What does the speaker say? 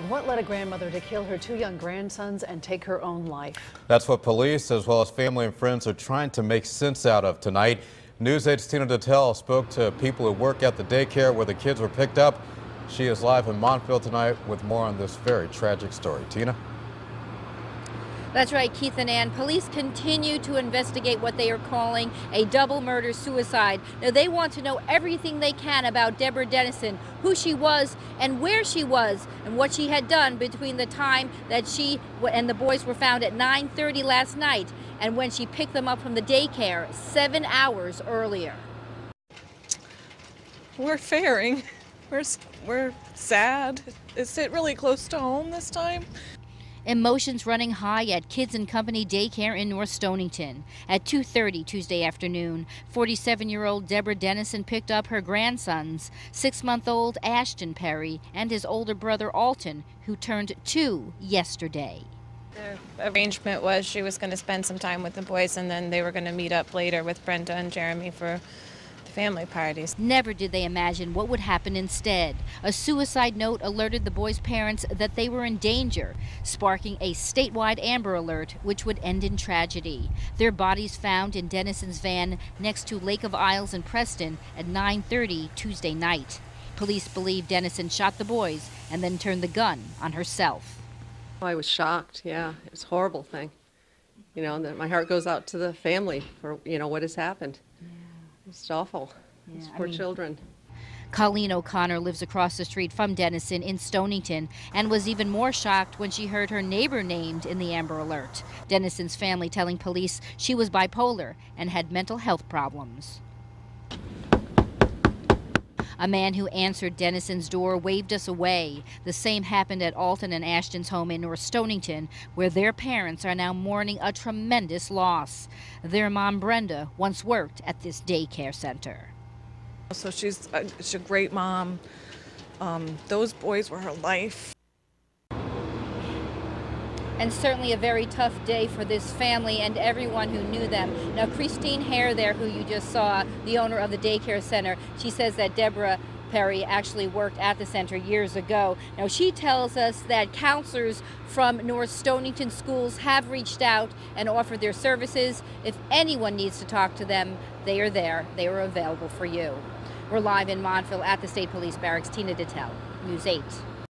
What led a grandmother to kill her two young grandsons and take her own life? That's what police, as well as family and friends, are trying to make sense out of tonight. News 8's Tina Detelj spoke to people who work at the daycare where the kids were picked up. She is live in Montville tonight with more on this very tragic story. Tina? That's right, Keith and Ann. Police continue to investigate what they are calling a double murder suicide. Now, they want to know everything they can about Deborah Dennison, who she was and where she was, and what she had done between the time that she and the boys were found at 9:30 last night and when she picked them up from the daycare 7 hours earlier. We're faring. We're we're sad. Is it really close to home this time? Emotions running high at Kids and Company Daycare in North Stonington. At 2:30 Tuesday afternoon, 47-year-old Deborah Dennison picked up her grandsons, 6-month-old Ashton Perry and his older brother Alton, who turned 2 yesterday. The arrangement was she was going to spend some time with the boys and then they were going to meet up later with Brenda and Jeremy for family parties. Never did they imagine what would happen instead. A suicide note alerted the boys' parents that they were in danger, sparking a statewide Amber Alert, which would end in tragedy. Their bodies found in Dennison's van next to Lake of Isles in Preston at 9:30 Tuesday night. Police believe Dennison shot the boys and then turned the gun on herself. I was shocked. Yeah, it was a horrible thing. You know, that my heart goes out to the family for you know what has happened. It's awful. Yeah, Those poor I mean, children. Colleen O'Connor lives across the street from Dennison in Stonington and was even more shocked when she heard her neighbor named in the Amber Alert. Dennison's family telling police she was bipolar and had mental health problems. A man who answered Dennison's door waved us away. The same happened at Alton and Ashton's home in North Stonington, where their parents are now mourning a tremendous loss. Their mom, Brenda, once worked at this daycare center. So she's a, she's a great mom. Um, those boys were her life and certainly a very tough day for this family and everyone who knew them. Now, Christine Hare there, who you just saw, the owner of the daycare center, she says that Deborah Perry actually worked at the center years ago. Now, she tells us that counselors from North Stonington schools have reached out and offered their services. If anyone needs to talk to them, they are there. They are available for you. We're live in Montville at the State Police Barracks. Tina Detelj, News 8.